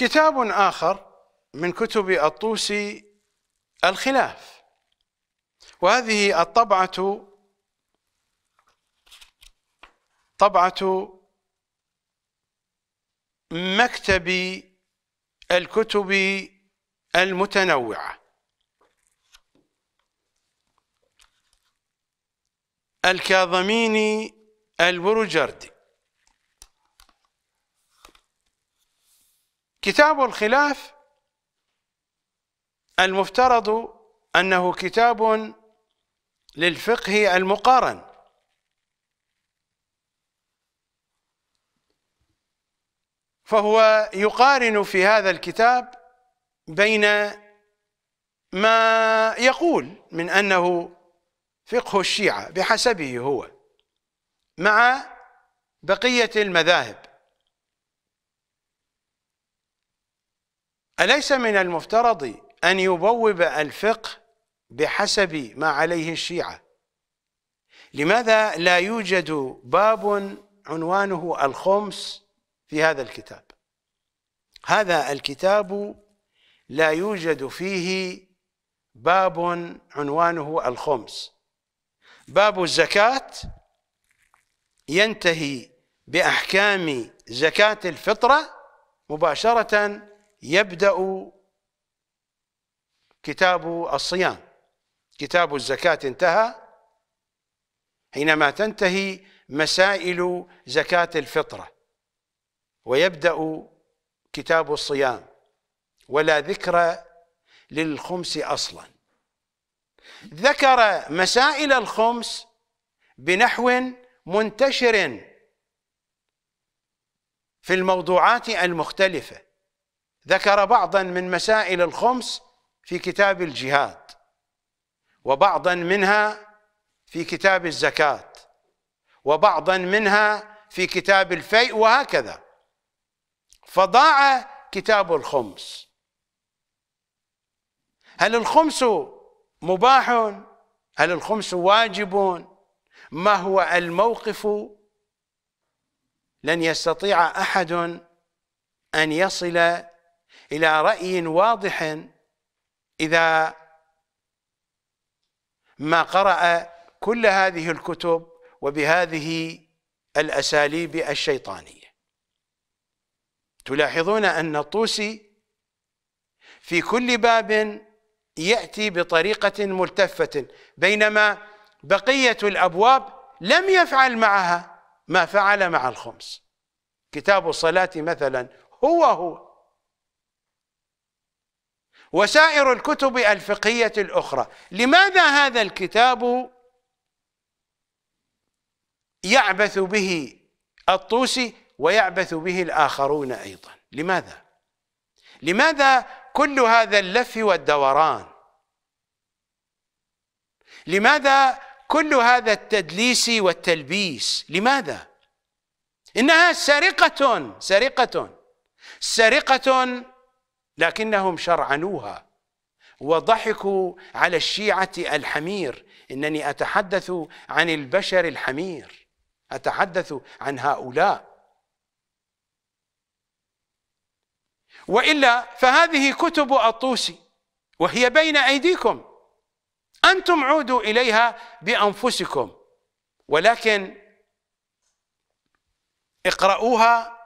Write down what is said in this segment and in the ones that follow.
كتاب آخر من كتب الطوسي الخلاف. وهذه الطبعة طبعة مكتب الكتب المتنوعة. الكاظميني البرجردي كتاب الخلاف المفترض أنه كتاب للفقه المقارن. فهو يقارن في هذا الكتاب بين ما يقول من أنه فقه الشيعة بحسبه هو مع بقية المذاهب. أليس من المفترض أن يبوب الفقه بحسب ما عليه الشيعة؟ لماذا لا يوجد باب عنوانه الخمس في هذا الكتاب؟ هذا الكتاب لا يوجد فيه باب عنوانه الخمس. باب الزكاة ينتهي بأحكام زكاة الفطرة مباشرة يبدأ كتاب الصيام. كتاب الزكاة انتهى. حينما تنتهي مسائل زكاة الفطرة ويبدأ كتاب الصيام. ولا ذكر للخمس أصلا. ذكر مسائل الخمس بنحو منتشر في الموضوعات المختلفة. ذكر بعضا من مسائل الخمس في كتاب الجهاد وبعضا منها في كتاب الزكاة وبعضا منها في كتاب الفيء وهكذا. فضاع كتاب الخمس. هل الخمس مباح؟ هل الخمس واجب؟ ما هو الموقف؟ لن يستطيع أحد أن يصل إلى رأي واضح إذا ما قرأ كل هذه الكتب وبهذه الأساليب الشيطانية. تلاحظون أن الطوسي في كل باب يأتي بطريقة ملتفة بينما بقية الأبواب لم يفعل معها ما فعل مع الخمس. كتاب الصلاة مثلا هو هو. وسائر الكتب الفقهية الأخرى لماذا هذا الكتاب يعبث به الطوسي ويعبث به الآخرون أيضا لماذا؟ لماذا كل هذا اللف والدوران؟ لماذا كل هذا التدليس والتلبيس؟ لماذا؟ إنها سرقة سرقة سرقة لكنهم شرعنوها وضحكوا على الشيعة الحمير. إنني أتحدث عن البشر الحمير. أتحدث عن هؤلاء. وإلا فهذه كتب الطوسي وهي بين أيديكم. أنتم عودوا إليها بأنفسكم. ولكن اقرأوها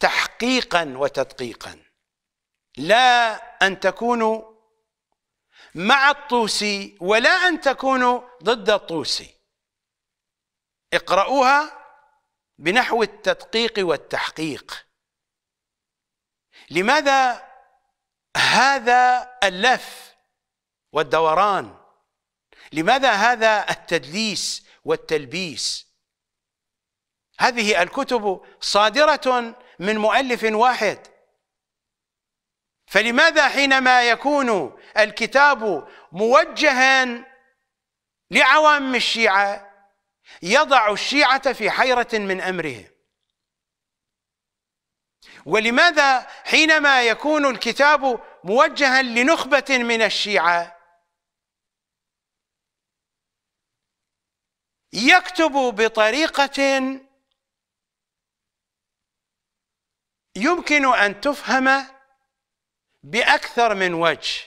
تحقيقا وتدقيقا. لا أن تكونوا مع الطوسي ولا أن تكونوا ضد الطوسي. اقرأوها بنحو التدقيق والتحقيق. لماذا هذا اللف والدوران؟ لماذا هذا التدليس والتلبيس؟ هذه الكتب صادرة من مؤلف واحد. فلماذا حينما يكون الكتاب موجها لعوام الشيعة يضع الشيعة في حيرة من امرهم ولماذا حينما يكون الكتاب موجها لنخبة من الشيعة؟ يكتب بطريقة يمكن أن تفهم بأكثر من وجه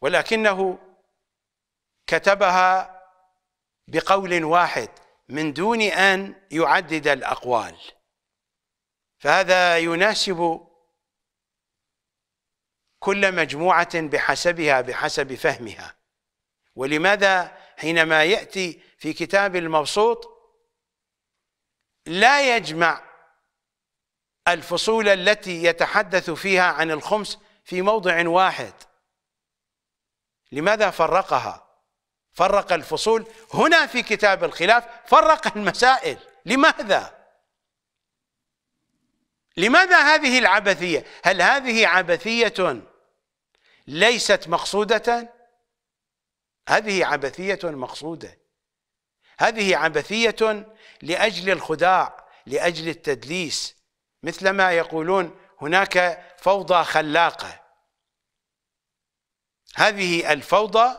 ولكنه كتبها بقول واحد من دون أن يعدد الأقوال. فهذا يناسب كل مجموعة بحسبها بحسب فهمها. ولماذا حينما يأتي في كتاب المبسوط لا يجمع الفصول التي يتحدث فيها عن الخمس في موضع واحد. لماذا فرقها؟ فرق الفصول. هنا في كتاب الخلاف فرق المسائل. لماذا؟ لماذا هذه العبثية؟ هل هذه عبثية ليست مقصودة؟ هذه عبثية مقصودة. هذه عبثية لأجل الخداع لأجل التدليس. مثلما يقولون هناك فوضى خلاقة. هذه الفوضى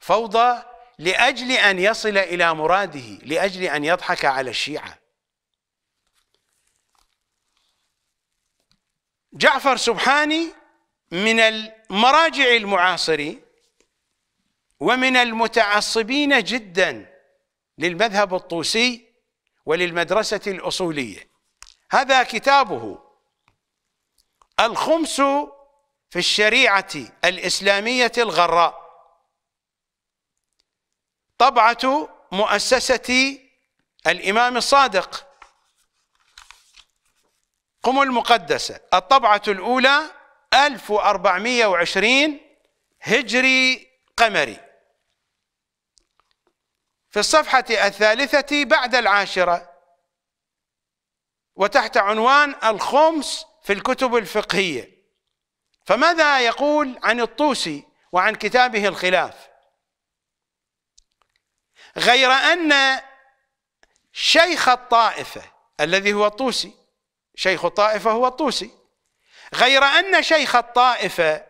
فوضى لأجل أن يصل إلى مراده لأجل أن يضحك على الشيعة. جعفر سبحاني من المراجع المعاصرين ومن المتعصبين جدا للمذهب الطوسي وللمدرسة الأصولية. هذا كتابه. الخمس في الشريعة الإسلامية الغراء. طبعة مؤسسة الإمام الصادق. قم المقدسة. الطبعة الأولى 1420 هجري قمري. في الصفحة الثالثة بعد العاشرة وتحت عنوان الخمس في الكتب الفقهية. فماذا يقول عن الطوسي وعن كتابه الخلاف؟ غير أن شيخ الطائفة الذي هو الطوسي شيخ الطائفة هو الطوسي. غير أن شيخ الطائفة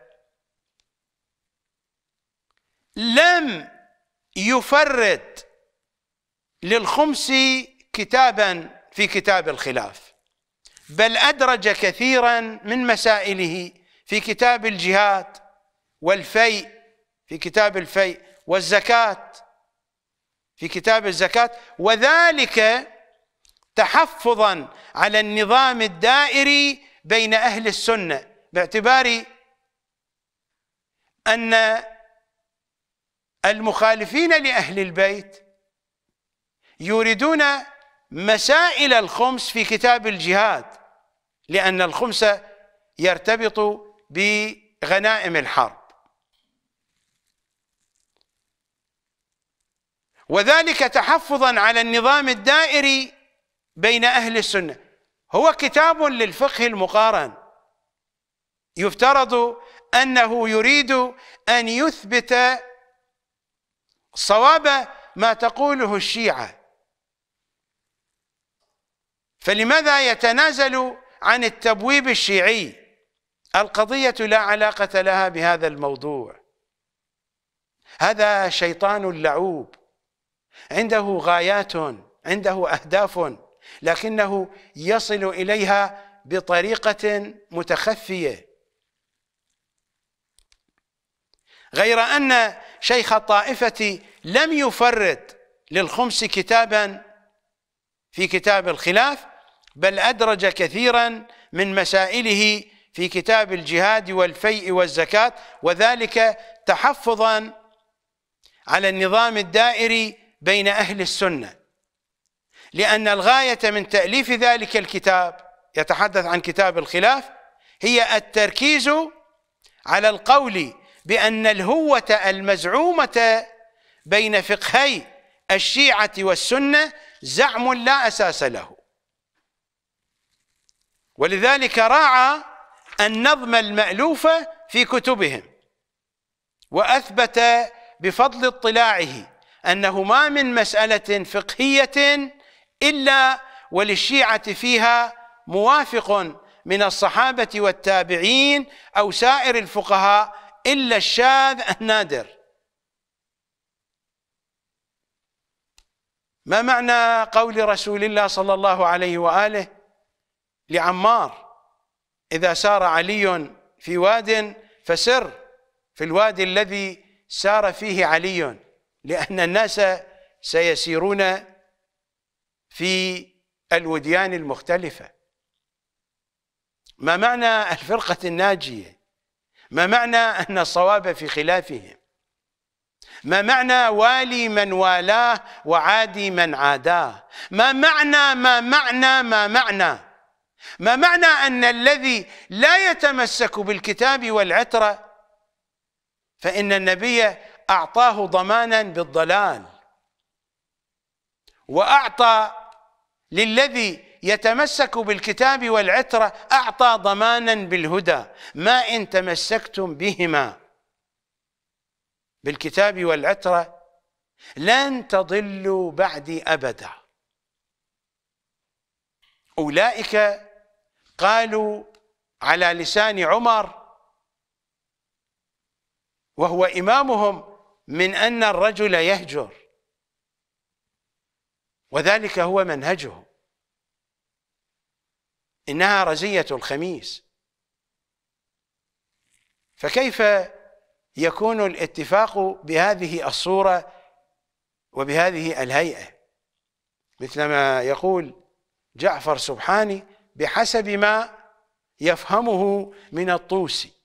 لم يفرد للخمس كتابا في كتاب الخلاف. بل أدرج كثيرا من مسائله في كتاب الجهاد والفيء في كتاب الفيء والزكاة في كتاب الزكاة وذلك تحفظا على النظام الدائري بين أهل السنة باعتبار أن المخالفين لأهل البيت يريدون مسائل الخمس في كتاب الجهاد لأن الخمس يرتبط بغنائم الحرب. وذلك تحفظا على النظام الدائري بين أهل السنة. هو كتاب للفقه المقارن. يفترض أنه يريد أن يثبت صواب ما تقوله الشيعة. فلماذا يتنازل عن التبويب الشيعي؟ القضية لا علاقة لها بهذا الموضوع. هذا شيطان لعوب. عنده غايات عنده أهداف لكنه يصل إليها بطريقة متخفية. غير أن شيخ الطائفة لم يفرد للخمس كتابا في كتاب الخلاف بل أدرج كثيرا من مسائله في كتاب الجهاد والفيء والزكاة وذلك تحفظا على النظام الدائري بين أهل السنة. لأن الغاية من تأليف ذلك الكتاب يتحدث عن كتاب الخلاف هي التركيز على القول بأن الهوة المزعومة بين فقهي الشيعة والسنة زعم لا أساس له. ولذلك راعى النظم المألوف في كتبهم وأثبت بفضل اطلاعه أنه ما من مسألة فقهية إلا وللشيعة فيها موافق من الصحابة والتابعين أو سائر الفقهاء إلا الشاذ النادر. ما معنى قول رسول الله صلى الله عليه وآله؟ لعمار. إذا سار علي في واد فسر في الوادي الذي سار فيه علي لأن الناس سيسيرون في الوديان المختلفة. ما معنى الفرقة الناجية؟ ما معنى أن الصواب في خلافهم؟ ما معنى والي من والاه وعادي من عاداه؟ ما معنى ما معنى ما معنى؟ ما معنى أن الذي لا يتمسك بالكتاب والعترة؟ فإن النبي أعطاه ضمانا بالضلال وأعطى للذي يتمسك بالكتاب والعترة أعطى ضمانا بالهدى ما إن تمسكتم بهما بالكتاب والعترة لن تضلوا بعدي أبدا. أولئك قالوا على لسان عمر وهو إمامهم من أن الرجل يهجر. وذلك هو منهجهم. إنها رزية الخميس. فكيف يكون الاتفاق بهذه الصورة وبهذه الهيئة؟ مثلما يقول جعفر سبحاني بحسب ما يفهمه من الطوسي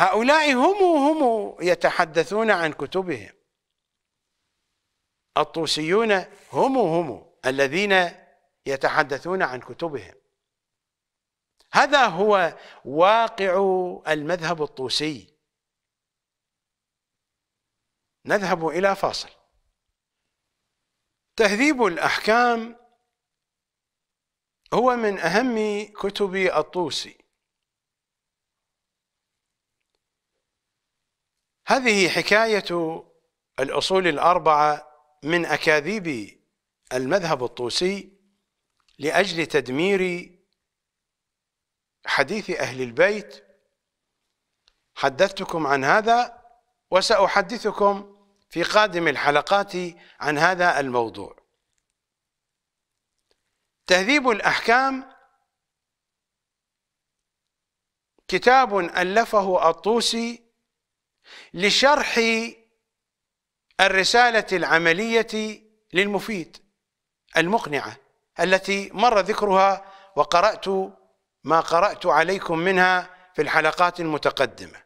هؤلاء هم هم يتحدثون عن كتبهم. الطوسيون هم هم الذين يتحدثون عن كتبهم. هذا هو واقع المذهب الطوسي. نذهب إلى فاصل. تهذيب الأحكام هو من أهم كتب الطوسي. هذه حكاية الأصول الأربعة من أكاذيب المذهب الطوسي لأجل تدمير حديث أهل البيت. حدثتكم عن هذا وسأحدثكم في قادم الحلقات عن هذا الموضوع. تهذيب الأحكام كتاب ألفه الطوسي لشرح الرسالة العملية للمفيد المقنعة التي مر ذكرها وقرأت ما قرأت عليكم منها في الحلقات المتقدمة.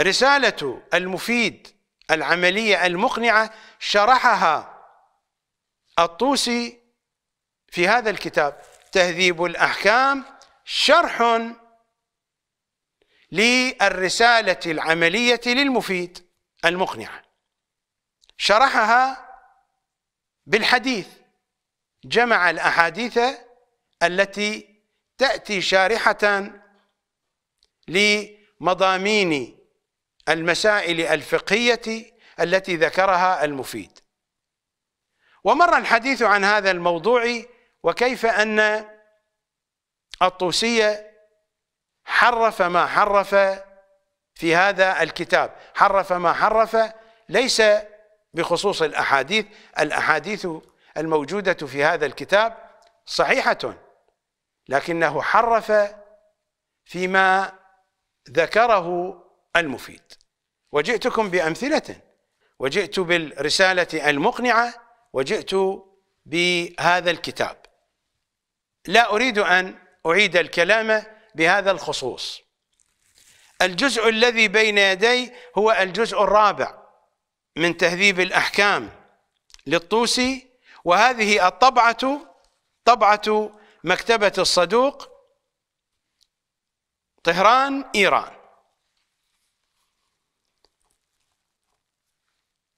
رسالة المفيد العملية المقنعة شرحها الطوسي في هذا الكتاب. تهذيب الأحكام شرح للرسالة العملية للمفيد المقنعه شرحها بالحديث. جمع الأحاديث التي تأتي شارحة لمضامين المسائل الفقهية التي ذكرها المفيد. ومر الحديث عن هذا الموضوع وكيف أن الطوسية حرف ما حرف في هذا الكتاب؟ حرف ما حرف ليس بخصوص الأحاديث الأحاديث الموجودة في هذا الكتاب صحيحة لكنه حرف فيما ذكره المفيد. وجئتكم بأمثلة وجئت بالرسالة المقنعة وجئت بهذا الكتاب. لا أريد أن أعيد الكلام بهذا الخصوص. الجزء الذي بين يدي هو الجزء الرابع من تهذيب الأحكام للطوسي وهذه الطبعة طبعة مكتبة الصدوق طهران إيران.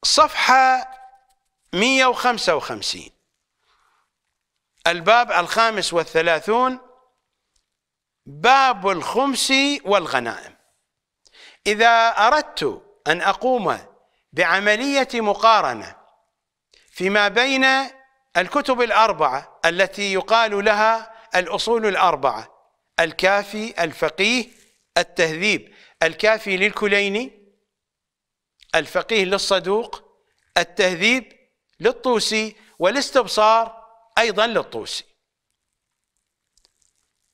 صفحة 155 الباب الخامس والثلاثون باب الخمس والغنائم. إذا أردت أن أقوم بعملية مقارنة فيما بين الكتب الأربعة التي يقال لها الأصول الأربعة الكافي الفقيه التهذيب الكافي للكليني الفقيه للصدوق التهذيب للطوسي والاستبصار أيضا للطوسي.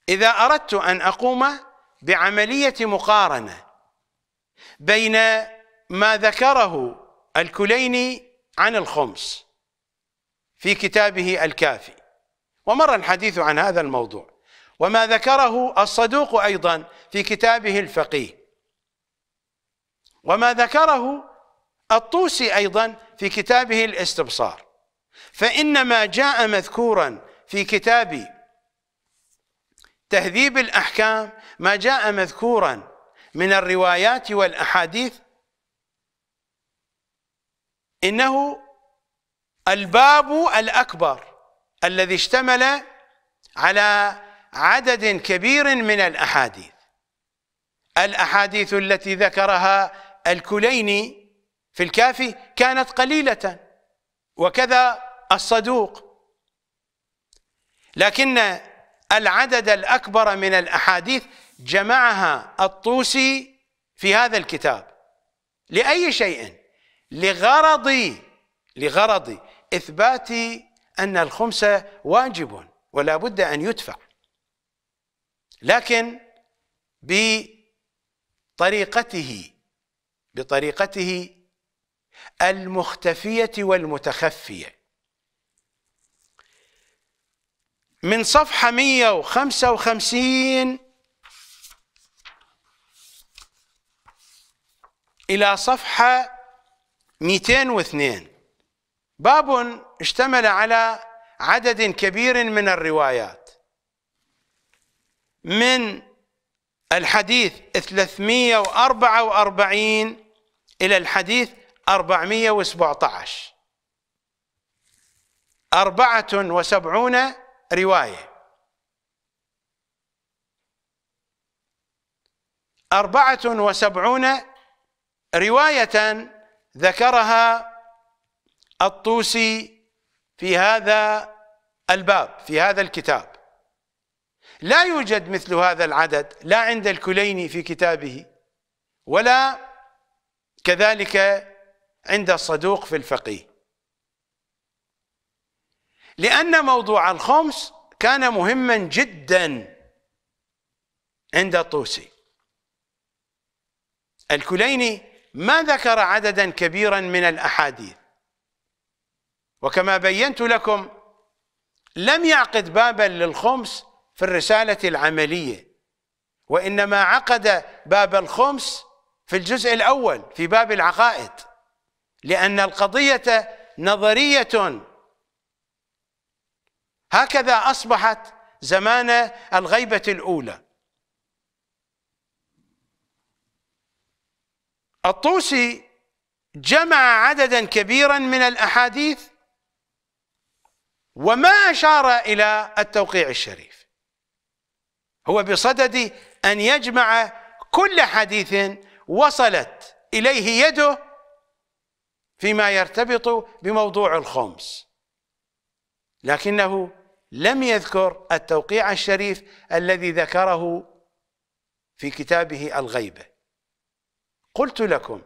إذا أردت أن أقوم بعملية مقارنة بين ما ذكره الكليني عن الخمس في كتابه الكافي ومر الحديث عن هذا الموضوع وما ذكره الصدوق أيضا في كتابه الفقيه وما ذكره الطوسي أيضا في كتابه الاستبصار. فإن ما جاء مذكورا في كتاب تهذيب الأحكام ما جاء مذكورا من الروايات والأحاديث إنه الباب الأكبر الذي اشتمل على عدد كبير من الأحاديث. الأحاديث التي ذكرها الكليني في الكافي كانت قليلة. وكذا الصدوق. لكن العدد الأكبر من الأحاديث جمعها الطوسي في هذا الكتاب. لأي شيء؟ لغرض لغرض إثبات أن الخمس واجب ولا بد أن يدفع. لكن بطريقته بطريقته المختفية والمتخفية. من صفحة 155 إلى صفحة 202 باب اشتمل على عدد كبير من الروايات. من الحديث 344 إلى الحديث 417 أربعة وسبعون رواية. أربعة وسبعون رواية ذكرها الطوسي في هذا الباب في هذا الكتاب. لا يوجد مثل هذا العدد لا عند الكليني في كتابه ولا كذلك عند الصدوق في الفقيه. لأن موضوع الخمس كان مهما جدا عند الطوسي الكليني ما ذكر عددا كبيرا من الأحاديث. وكما بينت لكم لم يعقد بابا للخمس في الرسالة العملية وإنما عقد باب الخمس في الجزء الأول في باب العقائد. لأن القضية نظرية. هكذا أصبحت زمان الغيبة الأولى. الطوسي جمع عددا كبيرا من الأحاديث وما أشار إلى التوقيع الشريف. هو بصدد أن يجمع كل حديث وصلت إليه يده فيما يرتبط بموضوع الخمس. لكنه لم يذكر التوقيع الشريف الذي ذكره في كتابه الغيبة قلت لكم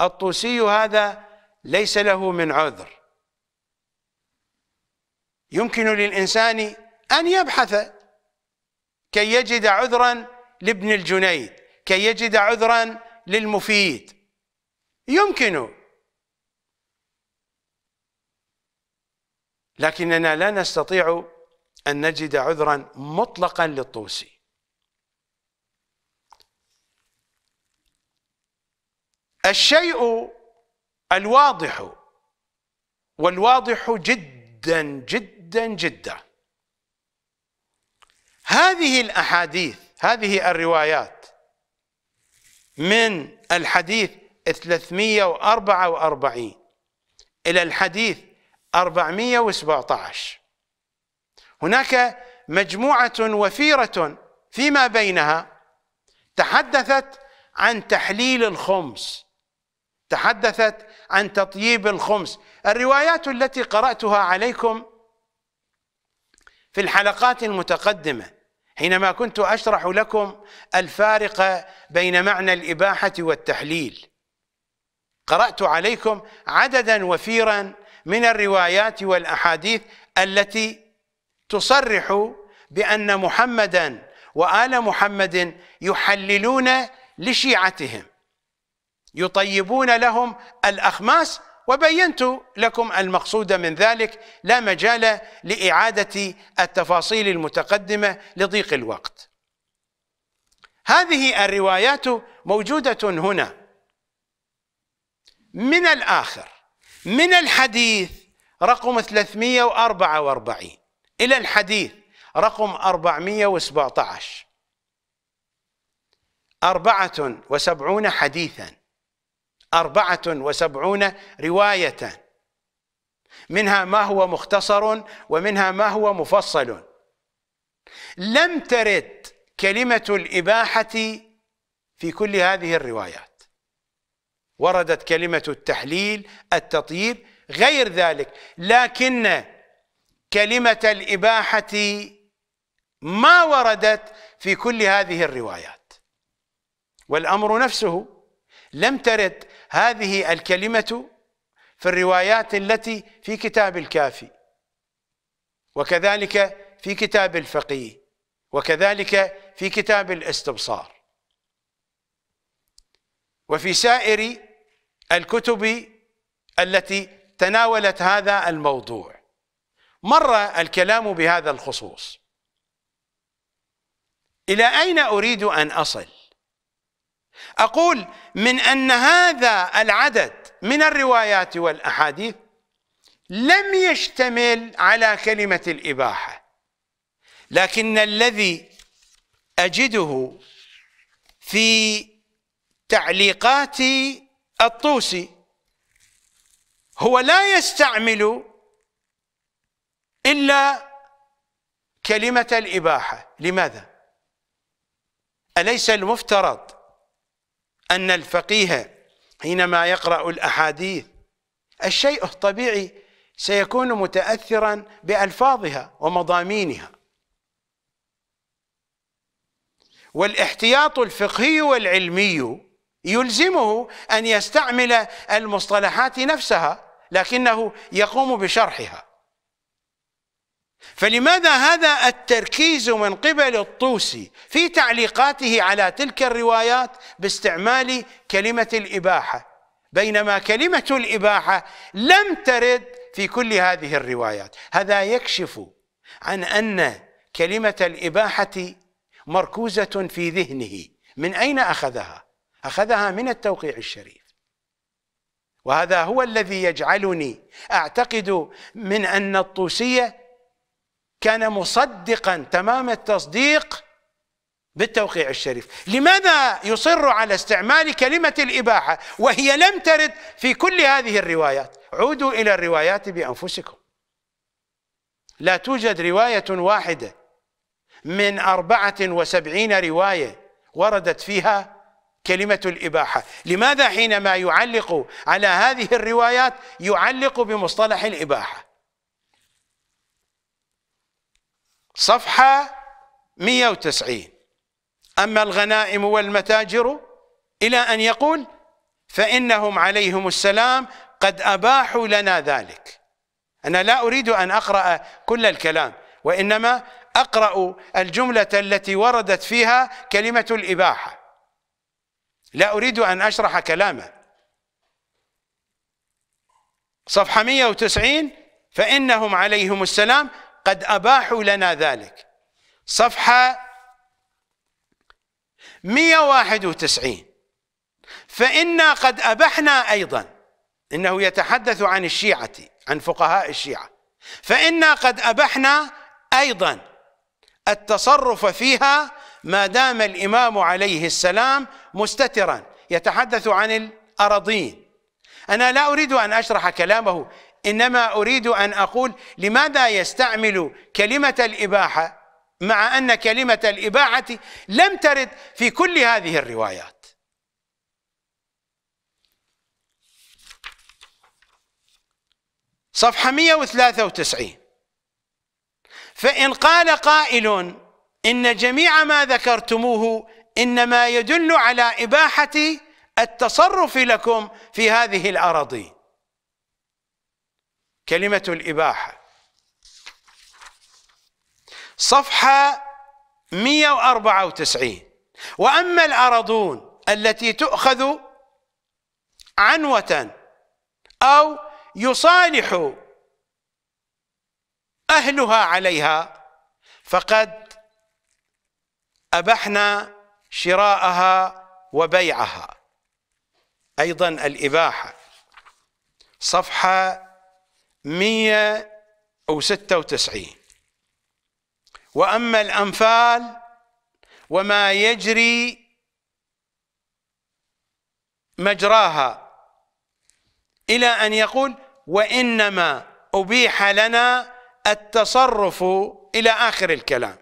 الطوسي هذا ليس له من عذر. يمكن للإنسان أن يبحث كي يجد عذرا لابن الجنيد كي يجد عذرا للمفيد. يمكن لكننا لا نستطيع أن نجد عذرا مطلقا للطوسي. الشيء الواضح والواضح جدا جدا جدا. هذه الأحاديث هذه الروايات من الحديث 344 إلى الحديث 417 هناك مجموعة وفيرة فيما بينها تحدثت عن تحليل الخمس. تحدثت عن تطييب الخمس. الروايات التي قرأتها عليكم في الحلقات المتقدمة حينما كنت أشرح لكم الفارق بين معنى الإباحة والتحليل. قرأت عليكم عددا وفيرا من الروايات والأحاديث التي تصرح بأن محمدا وآل محمد يحللون لشيعتهم يطيبون لهم الأخماس وبينت لكم المقصود من ذلك لا مجال لإعادة التفاصيل المتقدمة لضيق الوقت. هذه الروايات موجودة هنا. من الآخر من الحديث رقم 344 إلى الحديث رقم 417 أربعة وسبعون حديثا. أربعة وسبعون رواية منها ما هو مختصر ومنها ما هو مفصل. لم ترد كلمة الإباحة في كل هذه الروايات. وردت كلمة التحليل التطيب غير ذلك. لكن كلمة الإباحة ما وردت في كل هذه الروايات. والأمر نفسه لم ترد هذه الكلمة في الروايات التي في كتاب الكافي وكذلك في كتاب الفقيه وكذلك في كتاب الاستبصار وفي سائر الكتب التي تناولت هذا الموضوع. مر الكلام بهذا الخصوص. إلى أين أريد أن أصل؟ أقول من أن هذا العدد من الروايات والأحاديث لم يشتمل على كلمة الإباحة. لكن الذي أجده في تعليقات الطوسي هو لا يستعمل إلا كلمة الإباحة. لماذا؟ أليس المفترض أن الفقيه حينما يقرأ الأحاديث الشيء الطبيعي سيكون متاثرا بألفاظها ومضامينها؟ والإحتياط الفقهي والعلمي يلزمه أن يستعمل المصطلحات نفسها لكنه يقوم بشرحها. فلماذا هذا التركيز من قبل الطوسي في تعليقاته على تلك الروايات باستعمال كلمة الإباحة؟ بينما كلمة الإباحة لم ترد في كل هذه الروايات. هذا يكشف عن أن كلمة الإباحة مركوزة في ذهنه. من أين أخذها؟ أخذها من التوقيع الشريف. وهذا هو الذي يجعلني أعتقد من أن الطوسية كان مصدقا تمام التصديق بالتوقيع الشريف. لماذا يصر على استعمال كلمة الإباحة وهي لم ترد في كل هذه الروايات؟ عودوا إلى الروايات بأنفسكم. لا توجد رواية واحدة من أربعة وسبعين رواية وردت فيها كلمة الإباحة. لماذا حينما يعلق على هذه الروايات يعلق بمصطلح الإباحة؟ صفحة 190 أما الغنائم والمتاجر إلى أن يقول فإنهم عليهم السلام قد أباحوا لنا ذلك. أنا لا أريد أن أقرأ كل الكلام وإنما أقرأ الجملة التي وردت فيها كلمة الإباحة. لا أريد أن أشرح كلامه. صفحة 190 فإنهم عليهم السلام قد أباحوا لنا ذلك. صفحة 191 فإنا قد أبحنا أيضا إنه يتحدث عن الشيعة عن فقهاء الشيعة. فإنا قد أبحنا أيضا التصرف فيها ما دام الإمام عليه السلام مستترا يتحدث عن الأراضين. أنا لا أريد أن أشرح كلامه إنما أريد أن أقول لماذا يستعمل كلمة الإباحة مع أن كلمة الإباحة لم ترد في كل هذه الروايات. صفحة 193 فإن قال قائل إن جميع ما ذكرتموه إنما يدل على إباحة التصرف لكم في هذه الاراضين كلمة الإباحة. صفحة 194 وأما الأرضون التي تؤخذ عنوة أو يصالح أهلها عليها فقد أبحنا شراءها وبيعها. أيضا الإباحة. صفحة 196 وأما الأنفال وما يجري مجراها إلى أن يقول وإنما أبيح لنا التصرف إلى آخر الكلام.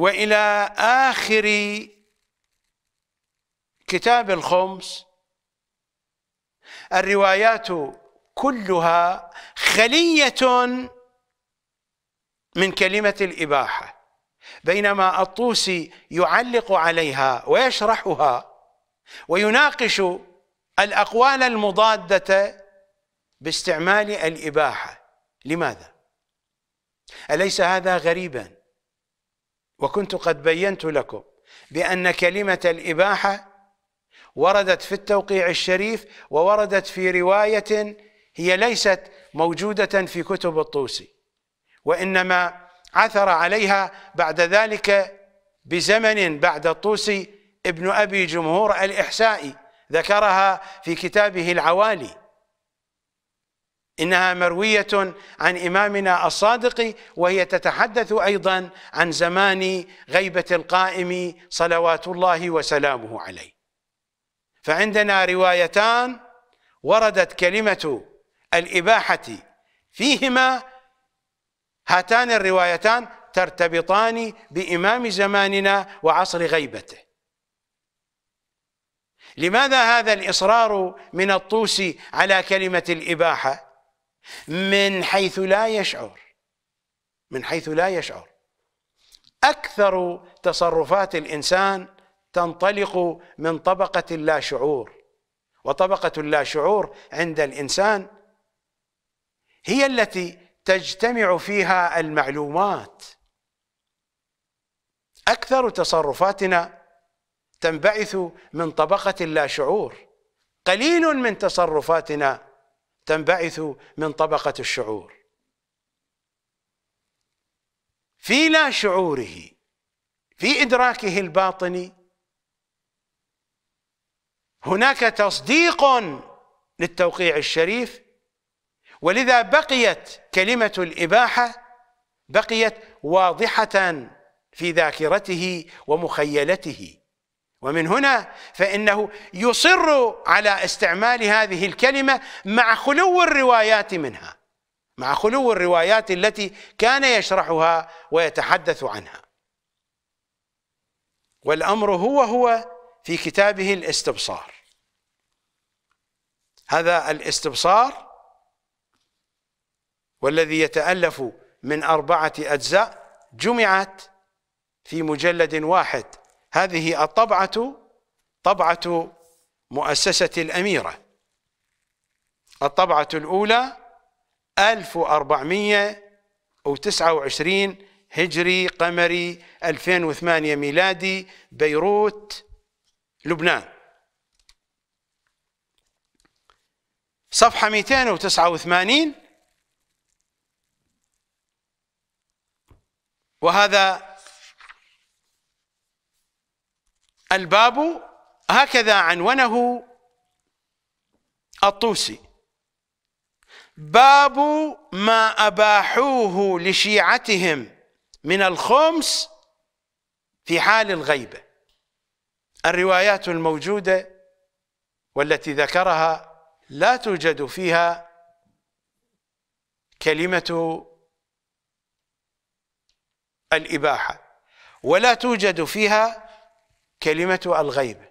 وإلى آخر كتاب الخمس الروايات كلها خلية من كلمة الإباحة بينما الطوسي يعلق عليها ويشرحها ويناقش الأقوال المضادة باستعمال الإباحة. لماذا؟ أليس هذا غريبا؟ وكنت قد بينت لكم بأن كلمة الإباحة وردت في التوقيع الشريف ووردت في رواية هي ليست موجودة في كتب الطوسي وإنما عثر عليها بعد ذلك بزمن بعد الطوسي ابن أبي جمهور الإحسائي ذكرها في كتابه العوالي. إنها مروية عن إمامنا الصادق وهي تتحدث أيضا عن زمان غيبة القائم صلوات الله وسلامه عليه. فعندنا روايتان وردت كلمة الإباحة فيهما. هاتان الروايتان ترتبطان بإمام زماننا وعصر غيبته. لماذا هذا الإصرار من الطوسي على كلمة الإباحة؟ من حيث لا يشعر من حيث لا يشعر. أكثر تصرفات الإنسان تنطلق من طبقة اللا شعور. وطبقة اللا شعور عند الإنسان هي التي تجتمع فيها المعلومات. أكثر تصرفاتنا تنبعث من طبقة اللا شعور. قليل من تصرفاتنا تنبعث من طبقة الشعور. في لا شعوره في إدراكه الباطني هناك تصديق للتوقيع الشريف. ولذا بقيت كلمة الإباحة بقيت واضحة في ذاكرته ومخيلته. ومن هنا فإنه يصر على استعمال هذه الكلمة مع خلو الروايات منها مع خلو الروايات التي كان يشرحها ويتحدث عنها. والأمر هو هو في كتابه الاستبصار. هذا الاستبصار والذي يتألف من أربعة أجزاء جمعت في مجلد واحد هذه الطبعة طبعة مؤسسة الأميرة. الطبعة الأولى 1429 هجري قمري 2008 ميلادي بيروت لبنان. صفحة 289 وهذا الباب هكذا عنونه الطوسي. باب ما أباحوه لشيعتهم من الخمس في حال الغيبه الروايات الموجودة والتي ذكرها لا توجد فيها كلمة الإباحة ولا توجد فيها كلمة الغيب.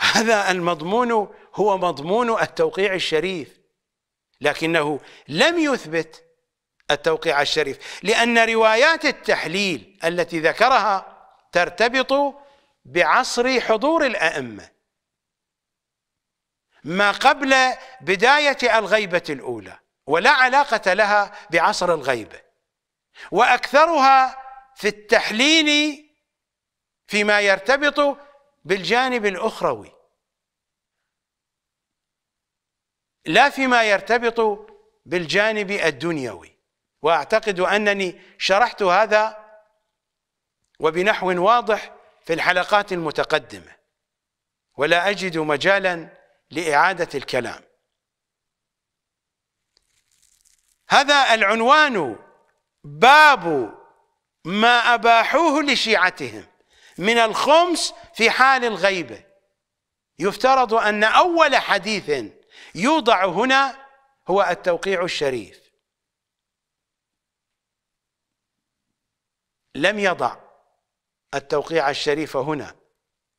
هذا المضمون هو مضمون التوقيع الشريف لكنه لم يثبت التوقيع الشريف لأن روايات التحليل التي ذكرها ترتبط بعصر حضور الأئمة. ما قبل بداية الغيبة الأولى ولا علاقة لها بعصر الغيبة وأكثرها في التحليل فيما يرتبط بالجانب الأخروي. لا فيما يرتبط بالجانب الدنيوي. وأعتقد أنني شرحت هذا وبنحو واضح في الحلقات المتقدمة. ولا أجد مجالا لإعادة الكلام. هذا العنوان باب ما أباحوه لشيعتهم من الخمس في حال الغيبة. يفترض أن أول حديث يوضع هنا هو التوقيع الشريف. لم يضع التوقيع الشريف هنا.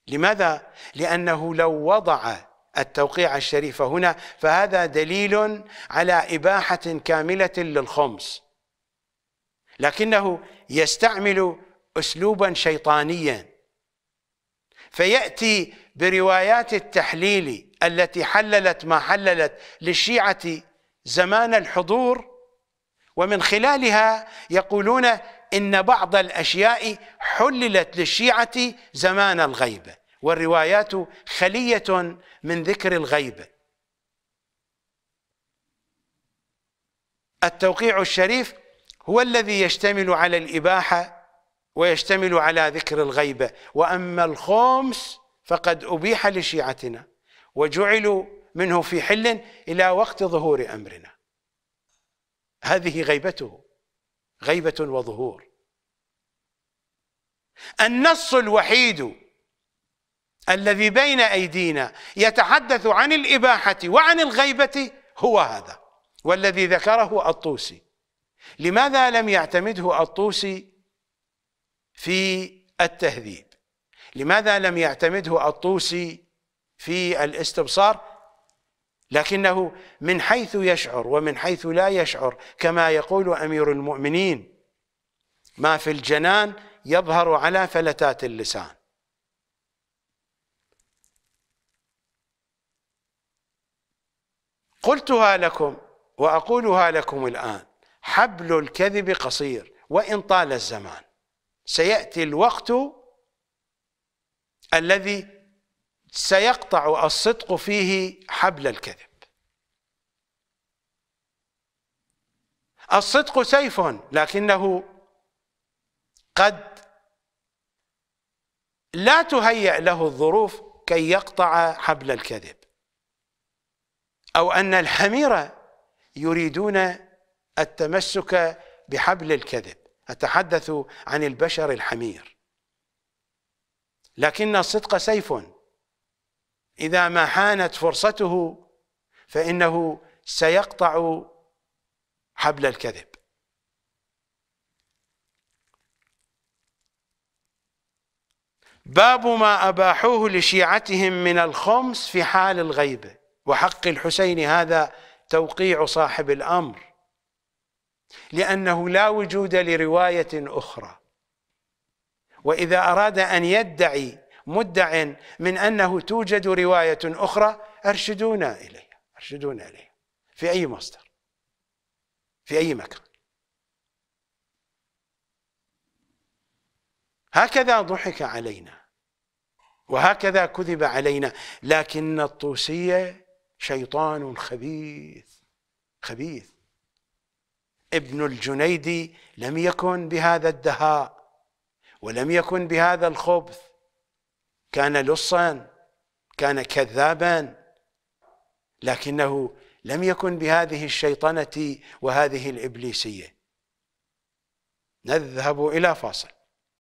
لماذا؟ لأنه لو وضع التوقيع الشريف هنا فهذا دليل على إباحة كاملة للخمس. لكنه يستعمل اسلوبا شيطانيا. فيأتي بروايات التحليل التي حللت ما حللت للشيعة زمان الحضور ومن خلالها يقولون إن بعض الأشياء حللت للشيعة زمان الغيبه والروايات خلية من ذكر الغيبه التوقيع الشريف هو الذي يشتمل على الإباحة ويشتمل على ذكر الغيبة. وأما الخمس فقد أبيح لشيعتنا وجعلوا منه في حل إلى وقت ظهور أمرنا. هذه غيبته غيبة وظهور. النص الوحيد الذي بين أيدينا يتحدث عن الإباحة وعن الغيبة هو هذا والذي ذكره الطوسي. لماذا لم يعتمده الطوسي في التهذيب؟ لماذا لم يعتمده الطوسي في الاستبصار؟ لكنه من حيث يشعر ومن حيث لا يشعر كما يقول أمير المؤمنين ما في الجنان يظهر على فلتات اللسان قلتها لكم وأقولها لكم الآن حبل الكذب قصير وإن طال الزمان. سيأتي الوقت الذي سيقطع الصدق فيه حبل الكذب. الصدق سيف لكنه قد لا تهيأ له الظروف كي يقطع حبل الكذب. أو أن الحمير يريدون التمسك بحبل الكذب. أتحدث عن البشر الحمير. لكن الصدق سيف. إذا ما حانت فرصته فإنه سيقطع حبل الكذب. باب ما أباحوه لشيعتهم من الخمس في حال الغيبة وحق الحسين هذا توقيع صاحب الأمر. لأنه لا وجود لرواية أخرى. وإذا أراد أن يدعي مدع من أنه توجد رواية أخرى أرشدونا إليها أرشدونا إليها. في أي مصدر؟ في أي مكان؟ هكذا ضحك علينا وهكذا كذب علينا لكن الطوسية شيطان خبيث خبيث. ابن الجنيدي لم يكن بهذا الدهاء ولم يكن بهذا الخبث. كان لصا كان كذابا لكنه لم يكن بهذه الشيطنة وهذه الإبليسية. نذهب إلى فاصل.